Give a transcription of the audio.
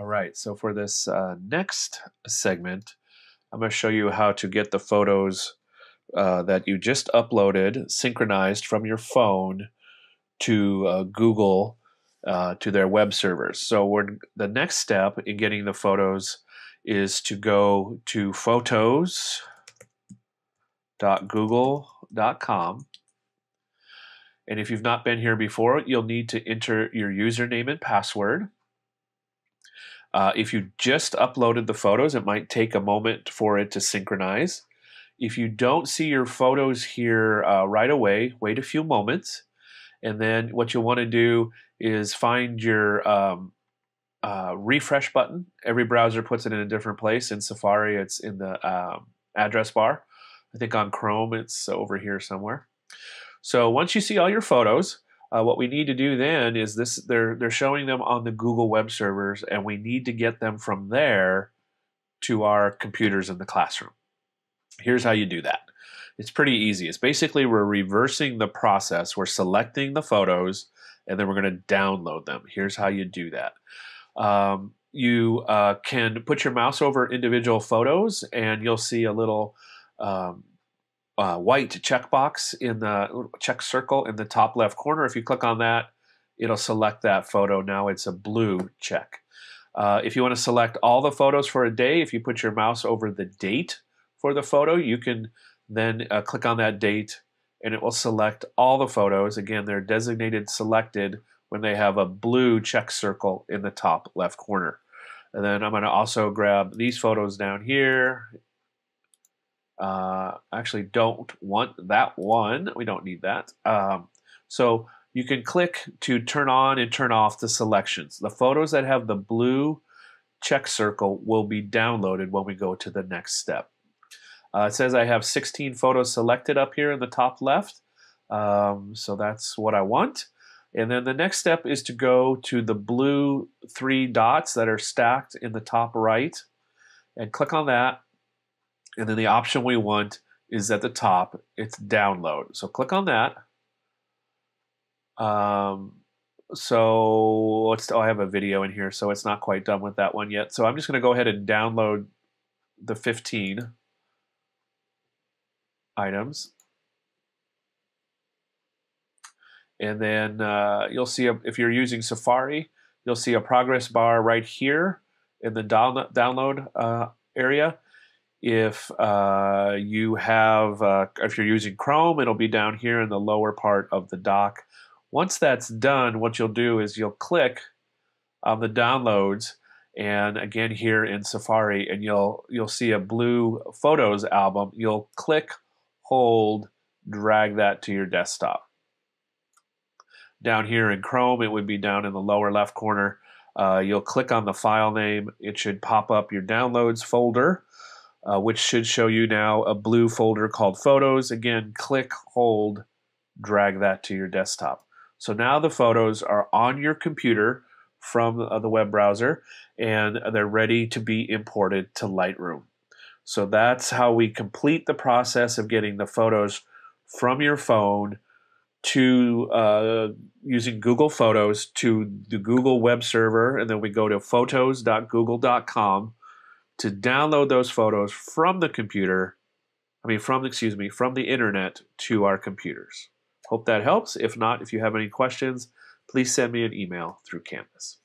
All right, so for this uh, next segment, I'm going to show you how to get the photos uh, that you just uploaded synchronized from your phone to uh, Google uh, to their web servers. So the next step in getting the photos is to go to photos.google.com. And if you've not been here before, you'll need to enter your username and password. Uh, if you just uploaded the photos, it might take a moment for it to synchronize. If you don't see your photos here uh, right away, wait a few moments. And then what you'll want to do is find your um, uh, refresh button. Every browser puts it in a different place. In Safari, it's in the um, address bar. I think on Chrome, it's over here somewhere. So once you see all your photos, uh, what we need to do then is this: they're they're showing them on the Google web servers, and we need to get them from there to our computers in the classroom. Here's how you do that. It's pretty easy. It's basically we're reversing the process. We're selecting the photos, and then we're going to download them. Here's how you do that. Um, you uh, can put your mouse over individual photos, and you'll see a little um, uh, white checkbox in the check circle in the top left corner. If you click on that, it'll select that photo. Now it's a blue check. Uh, if you want to select all the photos for a day, if you put your mouse over the date for the photo, you can then uh, click on that date and it will select all the photos. Again, they're designated selected when they have a blue check circle in the top left corner. And then I'm going to also grab these photos down here uh, actually don't want that one. We don't need that. Um, so you can click to turn on and turn off the selections. The photos that have the blue check circle will be downloaded when we go to the next step. Uh, it says I have 16 photos selected up here in the top left. Um, so that's what I want. And then the next step is to go to the blue three dots that are stacked in the top right and click on that and then the option we want is at the top. It's download. So click on that. Um, so let's, oh, I have a video in here, so it's not quite done with that one yet. So I'm just going to go ahead and download the 15 items. And then uh, you'll see, a, if you're using Safari, you'll see a progress bar right here in the down, download uh, area. If uh, you have, uh, if you're using Chrome, it'll be down here in the lower part of the dock. Once that's done, what you'll do is you'll click on the downloads, and again here in Safari, and you'll you'll see a blue Photos album. You'll click, hold, drag that to your desktop. Down here in Chrome, it would be down in the lower left corner. Uh, you'll click on the file name. It should pop up your downloads folder uh, which should show you now a blue folder called Photos. Again, click, hold, drag that to your desktop. So now the photos are on your computer from uh, the web browser and they're ready to be imported to Lightroom. So that's how we complete the process of getting the photos from your phone to uh, using Google Photos to the Google web server, and then we go to photos.google.com to download those photos from the computer, I mean, from, excuse me, from the internet to our computers. Hope that helps. If not, if you have any questions, please send me an email through Canvas.